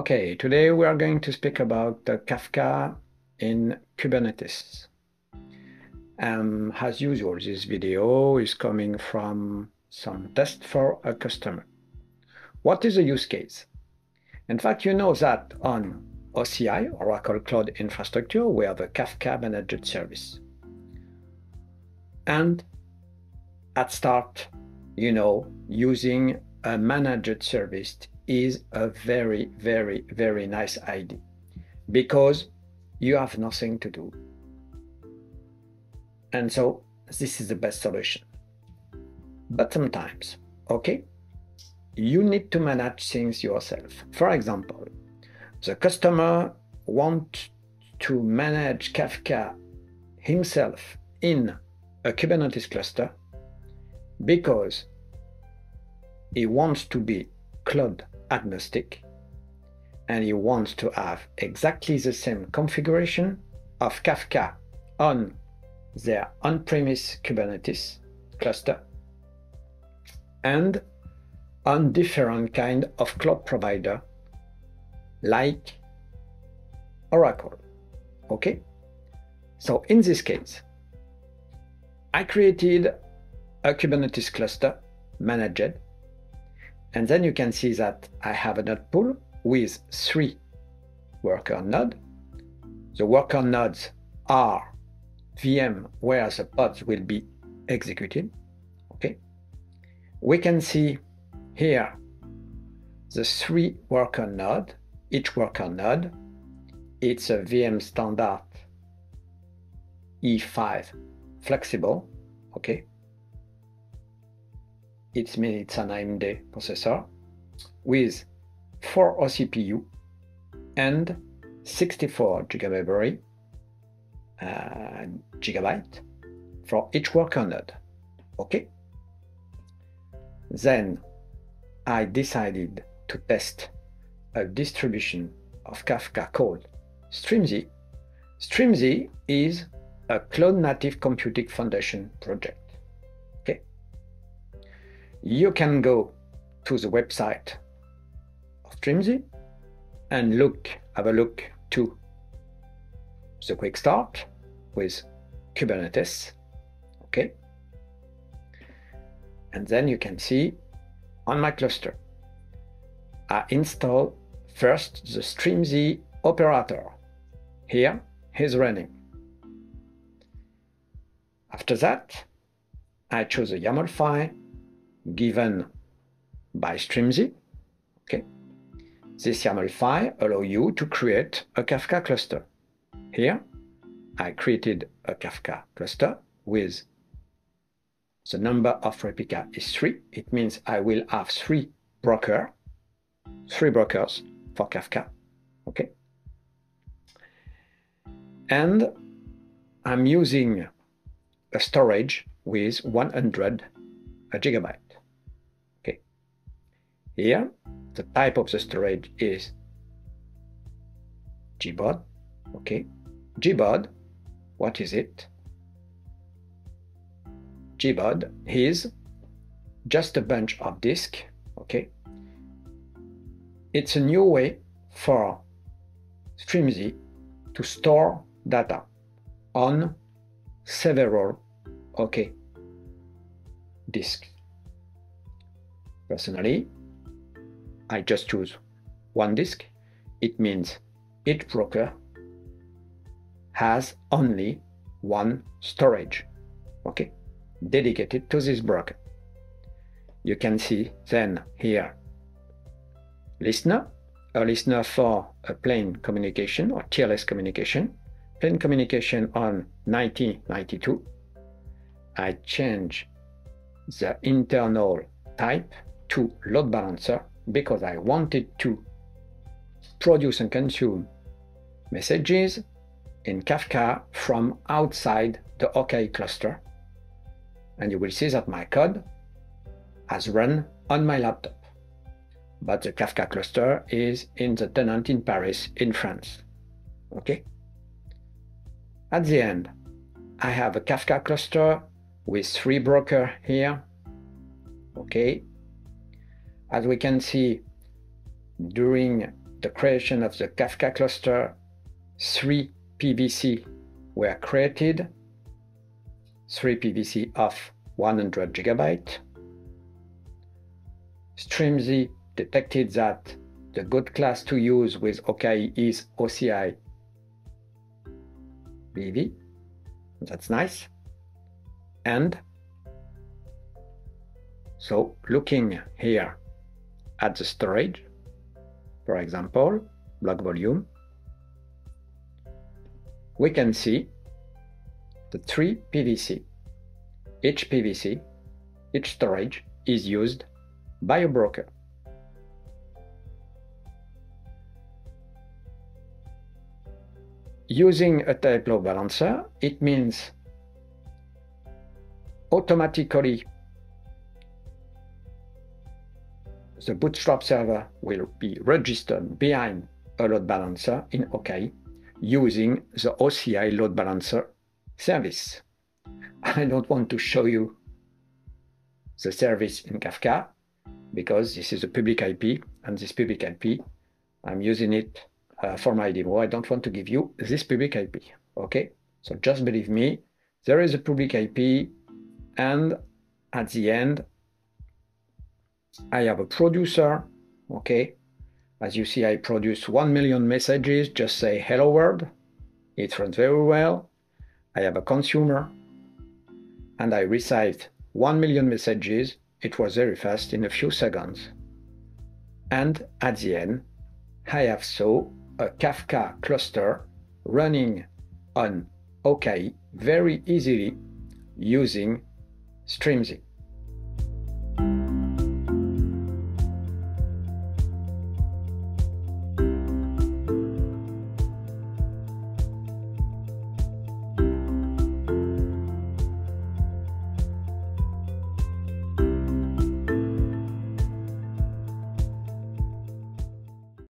Okay, today we are going to speak about uh, Kafka in Kubernetes. Um, as usual, this video is coming from some test for a customer. What is the use case? In fact, you know that on OCI, Oracle Cloud Infrastructure, we have a Kafka managed service. And at start, you know, using a managed service is a very, very, very nice idea because you have nothing to do. And so this is the best solution. But sometimes, okay, you need to manage things yourself. For example, the customer wants to manage Kafka himself in a Kubernetes cluster because he wants to be cloud agnostic and he wants to have exactly the same configuration of Kafka on their on-premise Kubernetes cluster and on different kind of cloud provider like Oracle. Okay? So in this case, I created a Kubernetes cluster managed and then you can see that I have a node pool with three worker nodes. The worker nodes are VM where the pods will be executed. Okay. We can see here the three worker node. Each worker node, it's a VM standard E5 flexible. Okay it means it's an AMD processor with 4 OCPU and 64 gigabyte uh, gigabyte for each worker node. Okay. Then I decided to test a distribution of Kafka called Strimzi. Strimzi is a cloud native computing foundation project you can go to the website of Strimzi and look, have a look to the quick start with Kubernetes. Okay. And then you can see on my cluster, I install first the Strimzi operator. Here is running. After that, I choose a YAML file given by Strimzi. Okay. This YAML file allow you to create a Kafka cluster. Here, I created a Kafka cluster with the number of replica is three. It means I will have three broker, three brokers for Kafka. Okay. And I'm using a storage with 100 gigabyte. Here, the type of the storage is JBOD. Okay. JBOD, what is it? JBOD is just a bunch of disk. Okay. It's a new way for Strimzi to store data on several okay disks. Personally, I just choose one disk, it means each broker has only one storage, okay, dedicated to this broker. You can see then here listener, a listener for a plain communication or TLS communication, plain communication on 1992. I change the internal type to load balancer because I wanted to produce and consume messages in Kafka from outside the OKE cluster. And you will see that my code has run on my laptop. But the Kafka cluster is in the tenant in Paris in France. Okay? At the end, I have a Kafka cluster with three broker here. Okay, as we can see during the creation of the Kafka cluster, three PVC were created, three PVC of 100 gigabyte. Strimzi detected that the good class to use with OKE is OCI BV. That's nice. And so looking here at the storage, for example, block volume, we can see the three PVC. Each PVC, each storage is used by a broker. Using a type load balancer, it means automatically the Bootstrap server will be registered behind a load balancer in OKE using the OCI load balancer service. I don't want to show you the service in Kafka because this is a public IP and this public IP, I'm using it uh, for my demo. I don't want to give you this public IP, okay? So just believe me, there is a public IP and at the end, I have a producer, okay? As you see, I produce 1 million messages, just say hello world. It runs very well. I have a consumer and I received 1 million messages. It was very fast in a few seconds. And at the end, I have so a Kafka cluster running on OKE very easily using Strimzi.